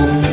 home.